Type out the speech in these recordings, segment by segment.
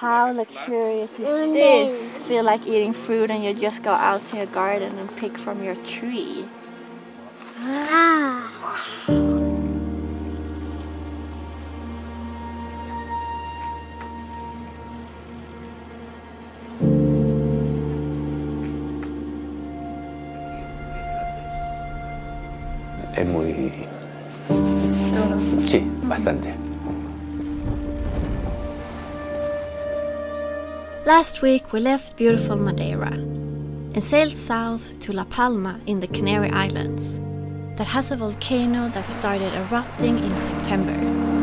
How luxurious is this? Feel like eating fruit and you just go out to your garden and pick from your tree. Es muy... Duro. Sí, bastante. Last week we left beautiful Madeira and sailed south to La Palma in the Canary Islands that has a volcano that started erupting in September.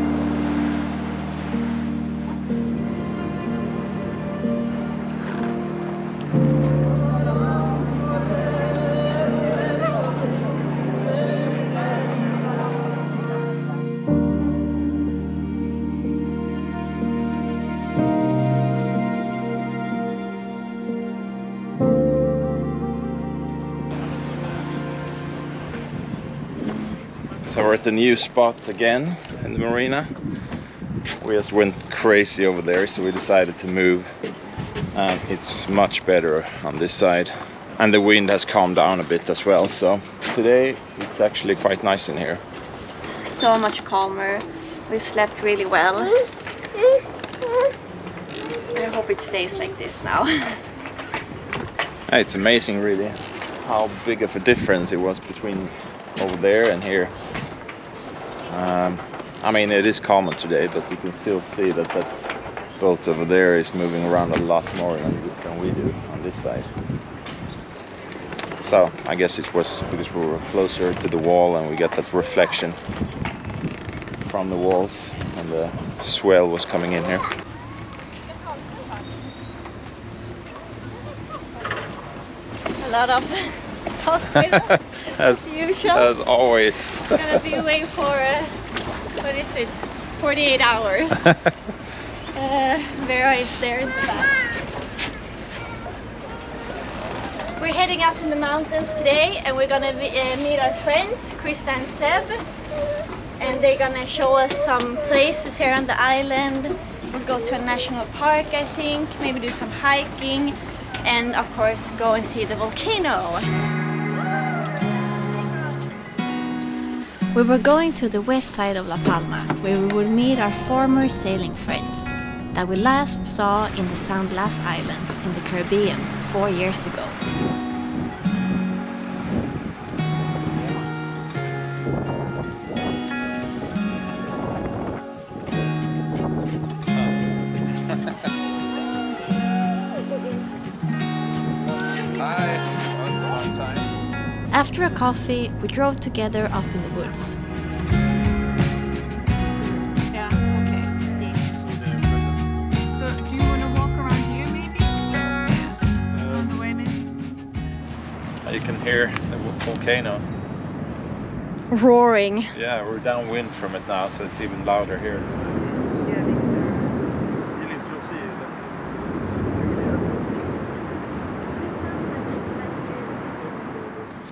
We're at the new spot again in the marina. We just went crazy over there, so we decided to move. And it's much better on this side. And the wind has calmed down a bit as well, so today it's actually quite nice in here. So much calmer. We slept really well. I hope it stays like this now. It's amazing really how big of a difference it was between over there and here. Um, I mean it is calmer today but you can still see that that boat over there is moving around a lot more than, than we do on this side. So I guess it was because we were closer to the wall and we got that reflection from the walls and the swell was coming in here. A lot of stuff with us, as, as usual. as always. gonna be away for uh, what is it? 48 hours. Uh, Vera is there in the back. We're heading up in the mountains today and we're gonna be, uh, meet our friends Krista and Seb. And they're gonna show us some places here on the island. We'll go to a national park I think maybe do some hiking and of course go and see the volcano We were going to the west side of La Palma, where we would meet our former sailing friends that we last saw in the San Blas Islands in the Caribbean four years ago. Coffee, we drove together up in the woods. Yeah, okay. So do you want to walk around here maybe? Uh, On the way maybe? Uh, you can hear the volcano. Roaring. Yeah, we're downwind from it now, so it's even louder here. Yeah, these are.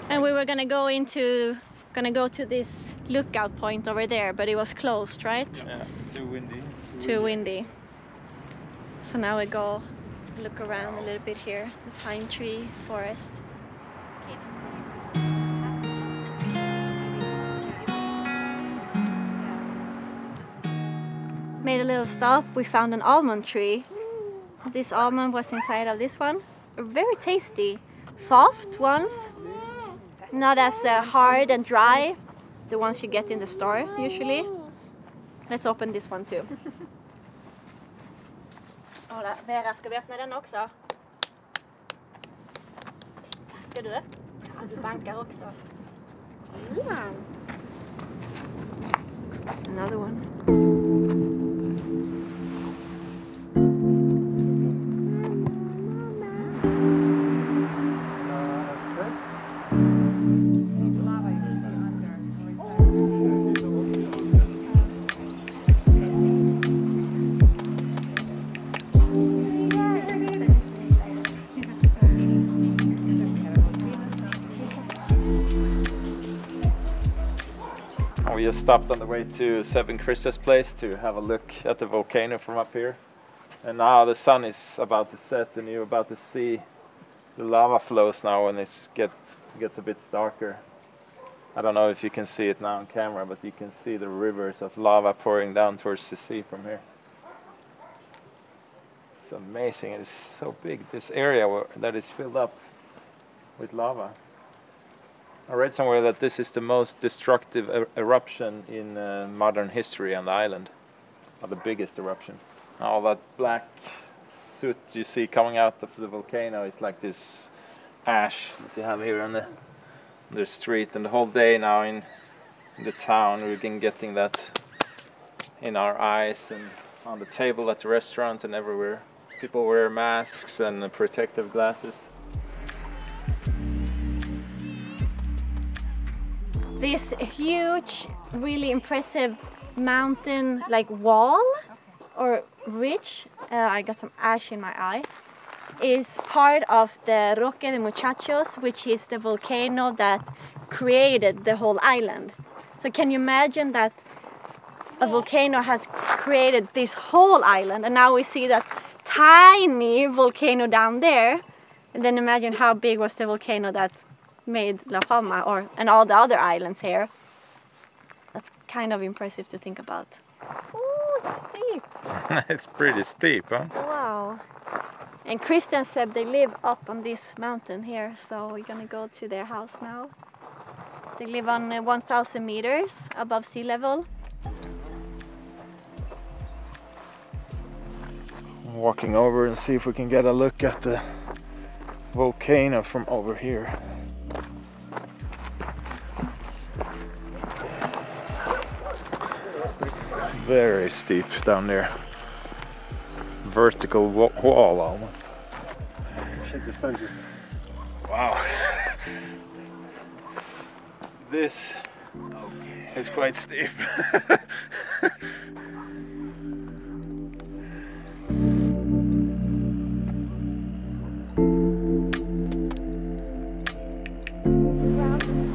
And we were gonna go into gonna go to this lookout point over there, but it was closed, right? Yeah, too windy. Too windy. So now we go look around a little bit here, the pine tree forest. Made a little stop, we found an almond tree. This almond was inside of this one. Very tasty. Soft ones, not as uh, hard and dry, the ones you get in the store usually. Let's open this one too. Kolla, Vera, ska vi öppna den också? Titta, ska du? Du bankar också. Kolla! Another one. We just stopped on the way to Seb and Krista's place to have a look at the volcano from up here. And now the sun is about to set, and you're about to see the lava flows now when it get gets a bit darker. I don't know if you can see it now on camera, but you can see the rivers of lava pouring down towards the sea from here. It's amazing. It's so big. This area where, that is filled up with lava. I read somewhere that this is the most destructive er- eruption in uh, modern history on the island, or the biggest eruption. All that black soot you see coming out of the volcano is like this ash that you have here on the the street, and the whole day now in, in the town we've been getting that in our eyes and on the table at the restaurant and everywhere. People wear masks and protective glasses. This huge, really impressive mountain like wall or ridge, uh, I got some ash in my eye, is part of the Roque de Muchachos, which is the volcano that created the whole island. So can you imagine that a volcano has created this whole island and now we see that tiny volcano down there and then imagine how big was the volcano that made La Palma or and all the other islands here. That's kind of impressive to think about. Ooh, it's steep. it's pretty steep, huh? Wow. And Christian said they live up on this mountain here, so we're gonna go to their house now. They live on uh, 1,000 meters above sea level. Walking over and see if we can get a look at the volcano from over here. Very steep down there. Vertical wall almost. Check the sun just Wow. this is quite steep.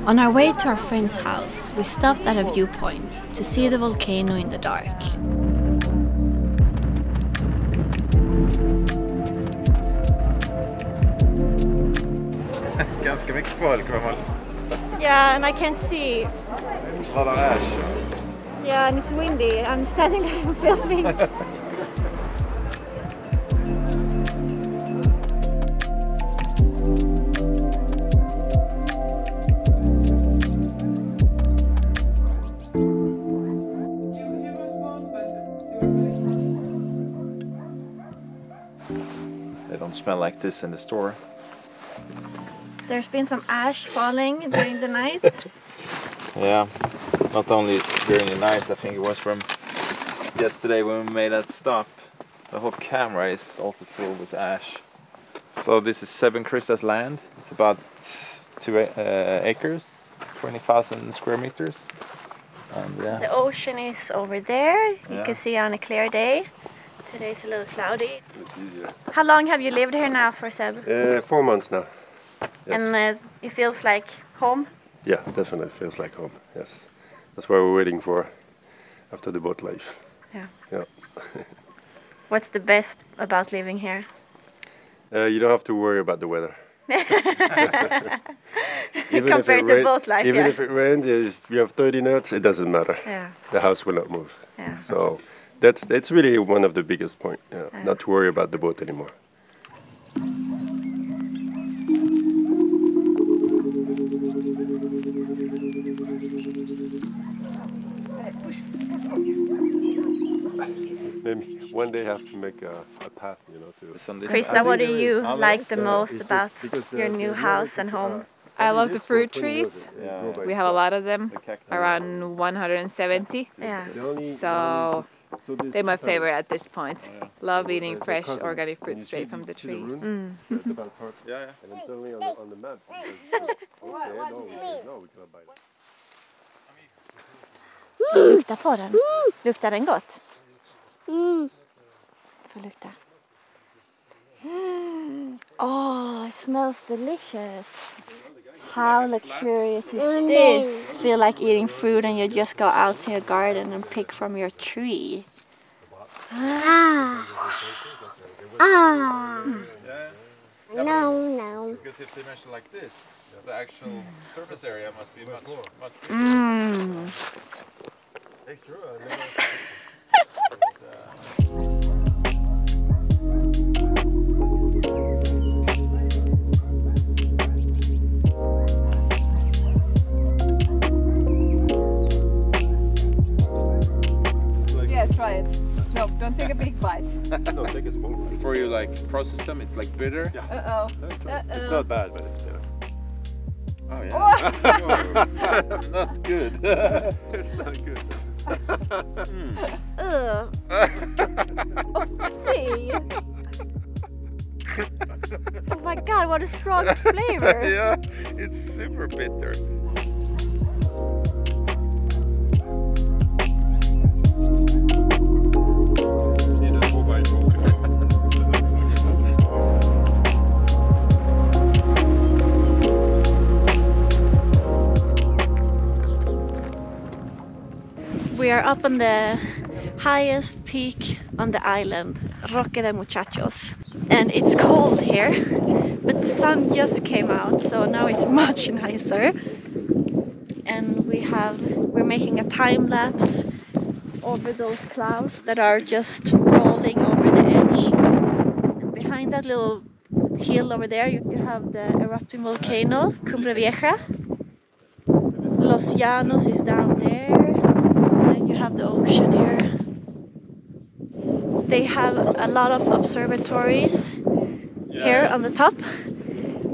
On our way to our friend's house, we stopped at a viewpoint to see the volcano in the dark. Ganska mycket folk var man. Yeah, and I can't see. A Lot of ash. Yeah, and it's windy. I'm standing there and filming. smell like this in the store. There's been some ash falling during the night. Yeah, not only during the night, I think it was from yesterday when we made that stop. The whole camera is also filled with ash. So this is Seb and Krista's land. It's about two uh, acres, 20,000 square meters. And yeah, The ocean is over there. You Yeah. can see on a clear day. Today's a little cloudy. it's easier. How long have you lived here now for Seb? Uh, four months now. Yes. And uh, it feels like home? yeah, definitely feels like home. Yes, that's what we're waiting for after the boat life. Yeah. Yeah. What's the best about living here? Uh, you don't have to worry about the weather. Even if Compared it to boat life, even yeah. if it rains, if you have 30 knots, it doesn't matter. Yeah, The house will not move. yeah. So that's that's really one of the biggest point. Yeah, Yeah. not to worry about the boat anymore. Maybe one day have to make a, a path, you know, to. it's on this Krista, what do you like the most it's about because your new house and home? I love the fruit trees. Yeah. We have a lot of them, around 170. Yeah. So so this- they're my favorite at this point. Oh, Love eating fresh organic When fruit you straight from the trees. room, mm. that's. Yeah, yeah. And then suddenly on the, on the map, it says, oh, okay, no, we can, no, we cannot buy that. Lukta på den. Luktar den gott? Får lukta. Oh, it smells delicious. How luxurious is this? Feel like eating fruit and you just go out to your garden and pick from your tree. Ah. Ah, Yeah. no, no. Because if they measure like this, the actual surface area must be much, much Mm. Don't take a big bite. No, take a small one. Before you like process them, it's like bitter. Uh oh. It's Uh not oh. bad, but it's bitter. Oh yeah. Not good. it's not good. Ugh. Fy. oh my god, what a strong flavor! yeah, it's super bitter. Need a small bite more. We are up on the highest peak on the island, Roque de Muchachos. And it's cold here, but the sun just came out, so now it's much nicer. And we have, we're making a time lapse over those clouds that are just rolling over the edge. And behind that little hill over there, you, you have the erupting volcano, Cumbre Vieja. Los Llanos is down there. And you have the ocean here. They have a lot of observatories here on the top.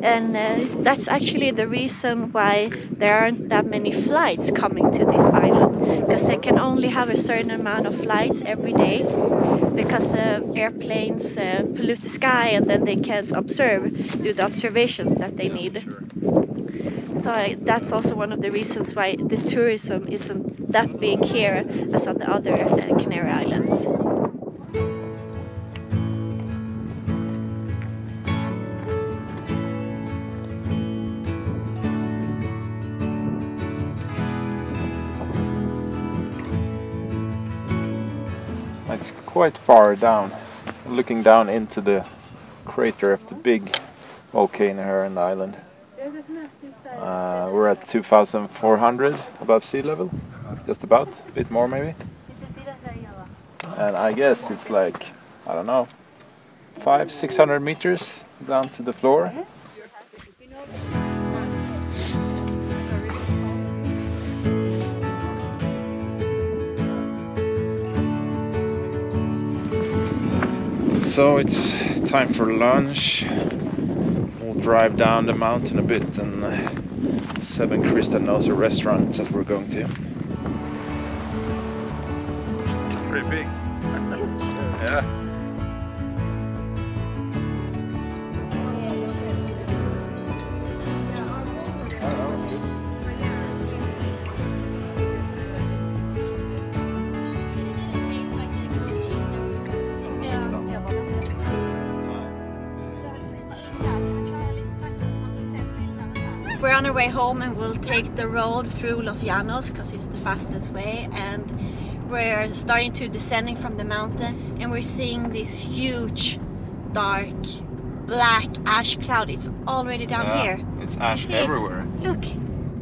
And uh, that's actually the reason why there aren't that many flights coming to this island. Because they can only have a certain amount of flights every day. Because the airplanes uh, pollute the sky and then they can't observe, do the observations that they need. So I, that's also one of the reasons why the tourism isn't that big here as on the other uh, Canary Islands. Quite far down, looking down into the crater of the big volcano here on the island. Uh, we're at 2,400 above sea level, just about, a bit more maybe. And I guess it's like, I don't know, five, 600 meters down to the floor. So it's time for lunch. We'll drive down the mountain a bit and uh, Seb and Krista knows a restaurant that we're going to. Pretty big. yeah. Way home and we'll take the road through Los Llanos because it's the fastest way. And we're starting to descending from the mountain and we're seeing this huge dark black ash cloud. It's already down Yeah, here. It's ash everywhere. look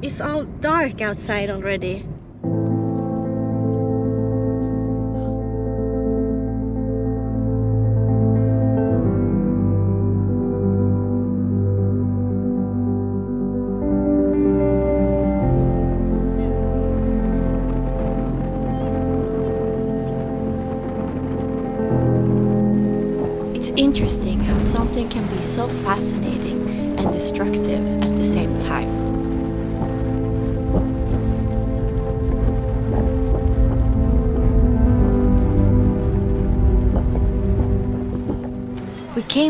it's all dark outside already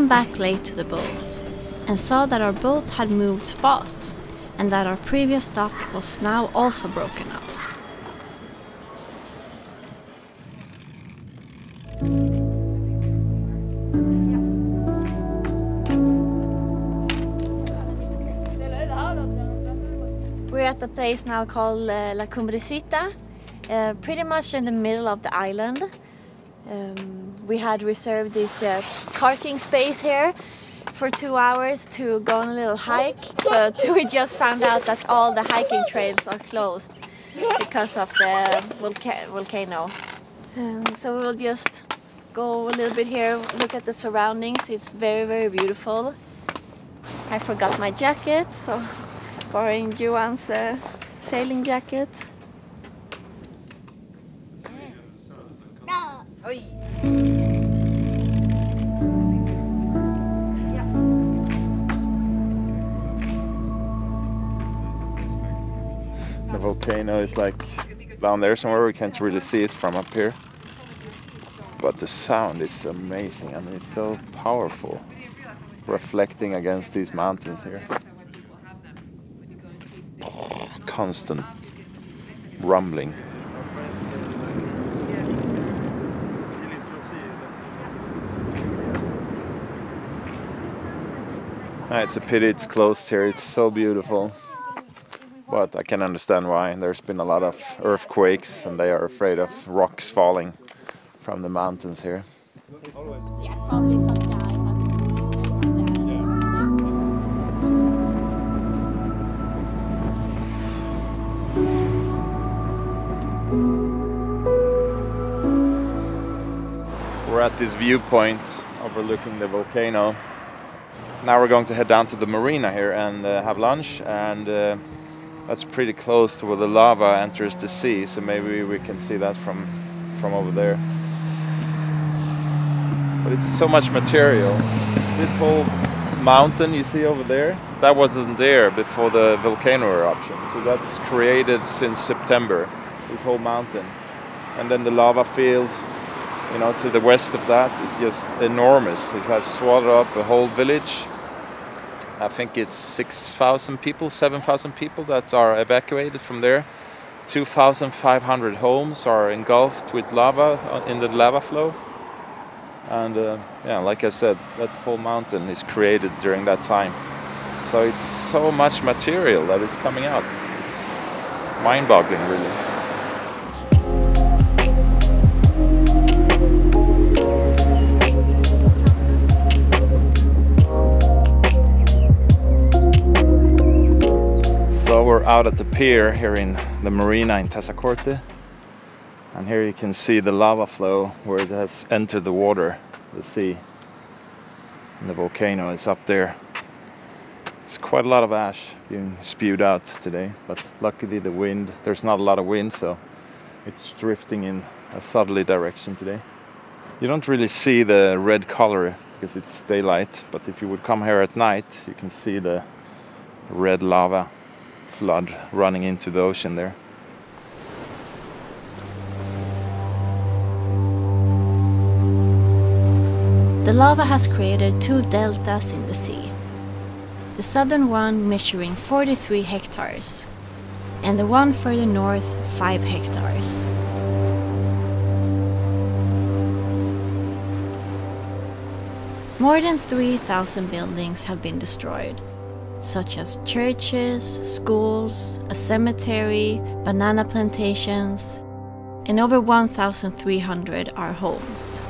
came back late to the boat and saw that our boat had moved spot and that our previous dock was now also broken off. We're at the place now called uh, La Cumbrecita, uh, pretty much in the middle of the island. Um, we had reserved this uh, parking space here for two hours to go on a little hike, but we just found out that all the hiking trails are closed because of the volca- volcano. Um, so we'll just go a little bit here, look at the surroundings. It's very, very beautiful. I forgot my jacket, so borrowing Johan's uh, sailing jacket. The volcano is like down there somewhere. We can't really see it from up here. But the sound is amazing. I mean, it's so powerful, reflecting against these mountains here. Constant rumbling. Ah, It's a pity it's closed here. It's so beautiful. But I can understand why. There's been a lot of earthquakes and they are afraid of rocks falling from the mountains here. We're at this viewpoint overlooking the volcano. Now we're going to head down to the marina here and uh, have lunch and uh, that's pretty close to where the lava enters the sea so maybe we can see that from from over there. But it's so much material. This whole mountain you see over there, that wasn't there before the volcano eruption. So that's created since September, this whole mountain. And then the lava field you know, to the west of that is just enormous. It has swallowed up a whole village. I think it's 6,000 people, 7,000 people that are evacuated from there. 2,500 homes are engulfed with lava uh, in the lava flow. And uh, yeah, like I said, that whole mountain is created during that time. So it's so much material that is coming out. It's mind-boggling, really. Out at the pier here in the marina in Tazacorte. And here you can see the lava flow where it has entered the water, the sea. And the volcano is up there. It's quite a lot of ash being spewed out today, but luckily the wind, there's not a lot of wind, so it's drifting in a southerly direction today. You don't really see the red color because it's daylight, but if you would come here at night, you can see the red lava flood running into the ocean there. The lava has created two deltas in the sea. The southern one measuring 43 hectares, and the one further north 5 hectares. More than 3,000 buildings have been destroyed, such as churches, schools, a cemetery, banana plantations, and over 1,300 are homes.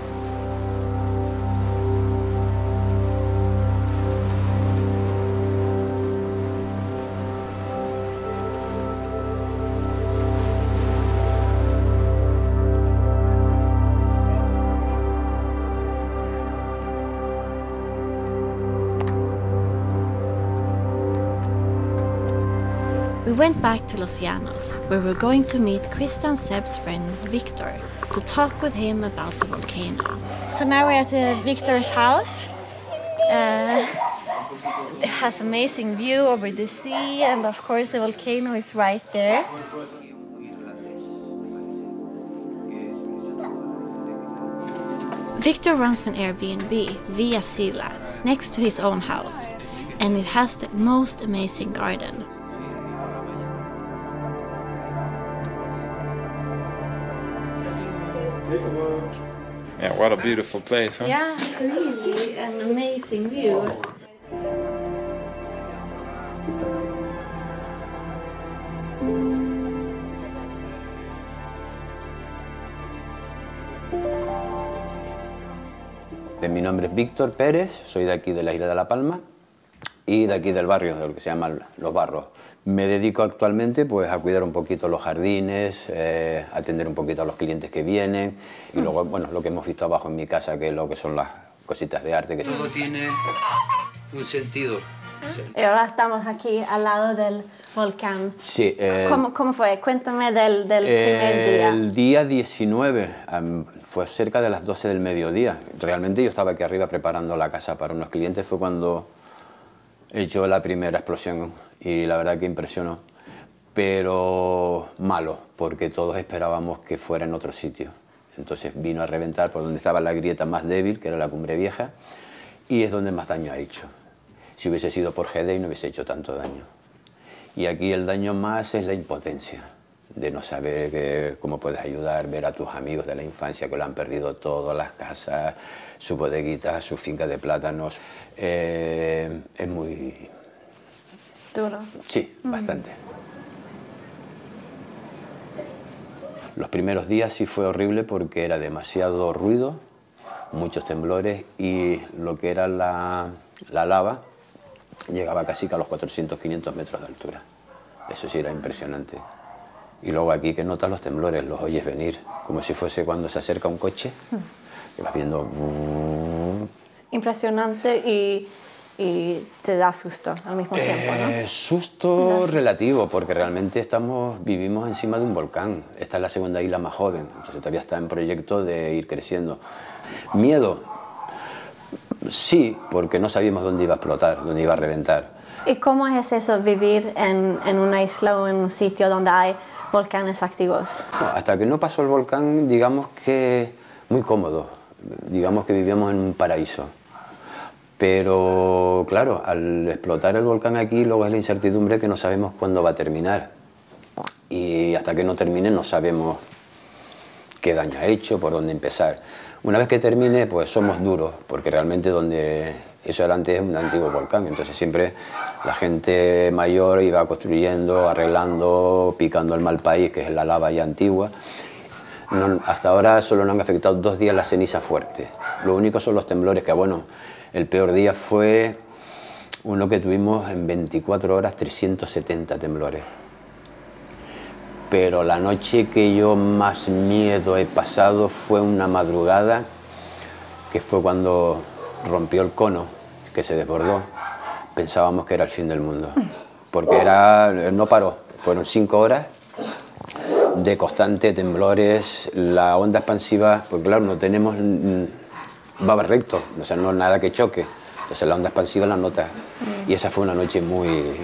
Went back to Los Llanos, where we're going to meet Krista and Seb's friend Victor to talk with him about the volcano. So now we're at uh, Victor's house. Uh, it has amazing view over the sea, and of course the volcano is right there. Victor runs an Airbnb Villa Sila next to his own house, and it has the most amazing garden. Yeah, what a beautiful place, huh? Yeah, really an amazing view. Mi nombre es Víctor Pérez, soy de aquí de la isla de La Palma y de aquí del barrio, de lo que se llama Los Barros. Me dedico actualmente pues, a cuidar un poquito los jardines, eh, atender un poquito a los clientes que vienen y luego bueno, lo que hemos visto abajo en mi casa, que es lo que son las cositas de arte. Que Todo tiene un sentido. Y ahora estamos aquí al lado del volcán. Sí, eh, ¿Cómo, cómo fue? Cuéntame del, del primer día. El día 19 am, fue cerca de las 12 del mediodía. Realmente yo estaba aquí arriba preparando la casa para unos clientes. Fue cuando echó la primera explosión y la verdad que impresionó. Pero malo, porque todos esperábamos que fuera en otro sitio. Entonces vino a reventar por donde estaba la grieta más débil, que era la cumbre vieja, y es donde más daño ha hecho. Si hubiese sido por GD no hubiese hecho tanto daño. Y aquí el daño más es la impotencia, de no saber que- cómo puedes ayudar, ver a tus amigos de la infancia que lo han perdido todo, las casas, su bodeguita, su finca de plátanos. Eh, es muy... Duro. Sí, bastante. Los primeros días sí fue horrible porque era demasiado ruido, muchos temblores y lo que era la, la lava llegaba casi que a los 400-500 metros de altura. Eso sí era impresionante. Y luego aquí que notas los temblores, los oyes venir, como si fuese cuando se acerca un coche, que vas viendo... Impresionante y, y te da susto al mismo tiempo, ¿no? Eh, susto relativo, porque realmente estamos, vivimos encima de un volcán. Esta es la segunda isla más joven, entonces todavía está en proyecto de ir creciendo. Miedo, sí, porque no sabíamos dónde iba a explotar, dónde iba a reventar. ¿Y cómo es eso, vivir en, en una isla o en un sitio donde hay volcanes activos? No, Hasta que no pasó el volcán, digamos que muy cómodo, digamos que vivíamos en un paraíso. Pero claro, al explotar el volcán aquí, luego es la incertidumbre que no sabemos cuándo va a terminar. Y hasta que no termine no sabemos qué daño ha hecho, por dónde empezar. Una vez que termine, pues somos duros, porque realmente donde eso era antes un antiguo volcán, entonces siempre la gente mayor iba construyendo, arreglando, picando el mal país, que es la lava ya antigua. Hasta ahora solo nos han afectado dos días las cenizas fuertes. Lo único son los temblores, que bueno, el peor día fue uno que tuvimos en 24 horas 370 temblores. Pero la noche que yo más miedo he pasado fue una madrugada, que fue cuando rompió el cono, que se desbordó. Pensábamos que era el fin del mundo, porque era, no paró. Fueron cinco horas de constante temblores, la onda expansiva, porque claro, no tenemos, mm, va recto, o sea, no nada que choque. Entonces la onda expansiva la nota. Y esa fue una noche muy...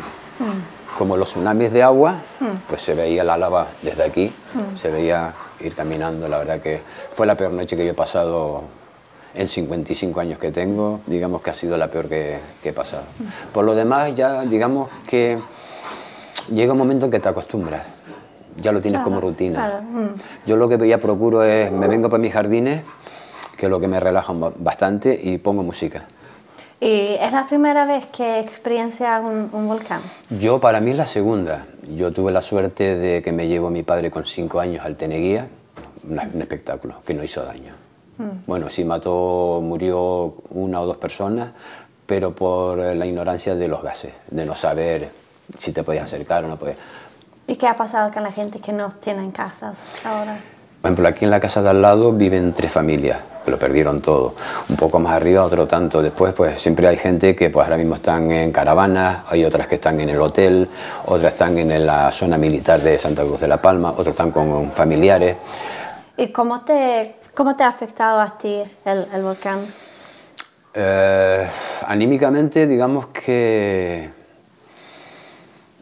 Como los tsunamis de agua, pues se veía la lava desde aquí, se veía ir caminando, la verdad que fue la peor noche que yo he pasado en 55 años que tengo, digamos que ha sido la peor que, que he pasado. Por lo demás, ya digamos que llega un momento en que te acostumbras, ya lo tienes Claro, como rutina. claro, mm. Yo lo que ya procuro es, me vengo para mis jardines, que es lo que me relaja ba- bastante, y pongo música. ¿Y es la primera vez que experiencia un, un volcán? Yo, para mí, es la segunda. Yo tuve la suerte de que me llevó mi padre con cinco años al Teneguía, una- un espectáculo que no hizo daño. Bueno, sí mató, murió una o dos personas, pero por la ignorancia de los gases, de no saber si te podías acercar o no podías. ¿Y qué ha pasado con la gente que no tienen casas ahora? Por ejemplo, aquí en la casa de al lado viven tres familias que lo perdieron todo. Un poco más arriba, otro tanto. Después, pues siempre hay gente que pues ahora mismo están en caravanas, hay otras que están en el hotel, otras están en la zona militar de Santa Cruz de la Palma, otros están con familiares. ¿Y cómo te, cómo te ha afectado a ti el, el volcán? Eh, anímicamente, digamos que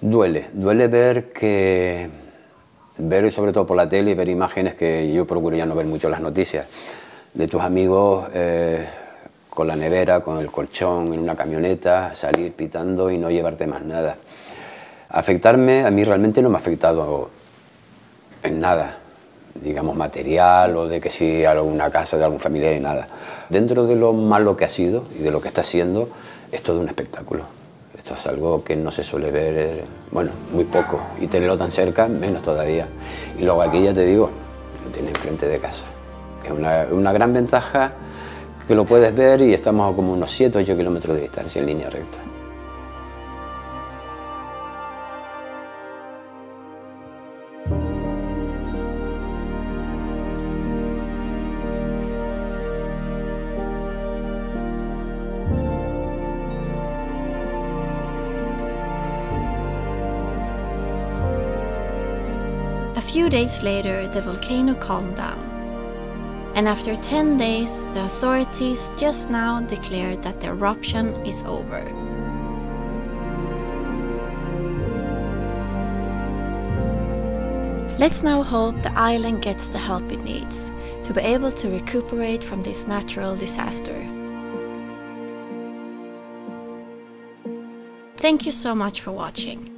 duele, duele ver que ver sobre todo por la tele y ver imágenes que yo procuro ya no ver mucho las noticias de tus amigos eh, con la nevera, con el colchón, en una camioneta, salir pitando y no llevarte más nada. Afectarme a mí realmente no me ha afectado en nada, digamos material o de que si alguna casa de algún familiar y nada. Dentro de lo malo que ha sido y de lo que está siendo, es todo un espectáculo. Es algo que no se suele ver, eh, bueno, muy poco. Y tenerlo tan cerca, menos todavía. Y luego aquí ya te digo, lo tiene enfrente de casa. Es una, una gran ventaja que lo puedes ver y estamos a como unos 7-8 kilómetros de distancia en línea recta. Few days later, the volcano calmed down. And after 10 days, the authorities just now declared that the eruption is over. Let's now hope the island gets the help it needs to be able to recuperate from this natural disaster. Thank you so much for watching.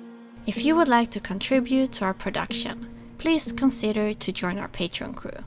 If you would like to contribute to our production, please consider to join our Patreon crew.